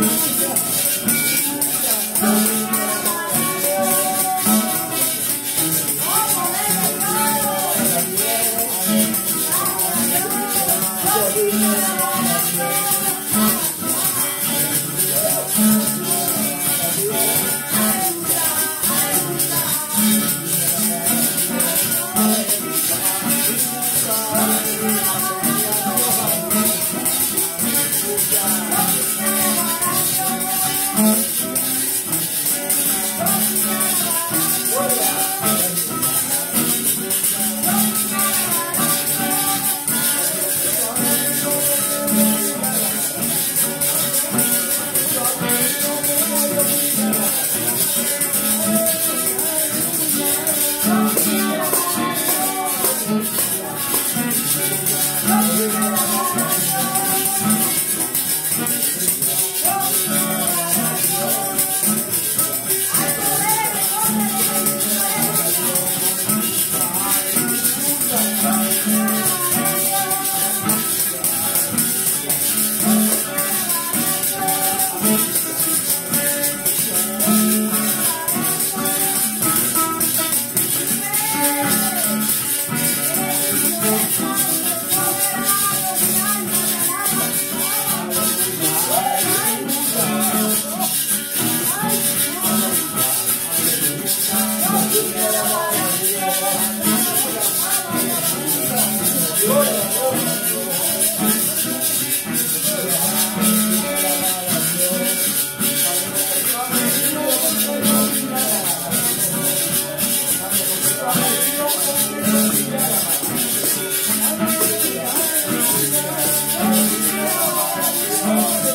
Oh, Oh,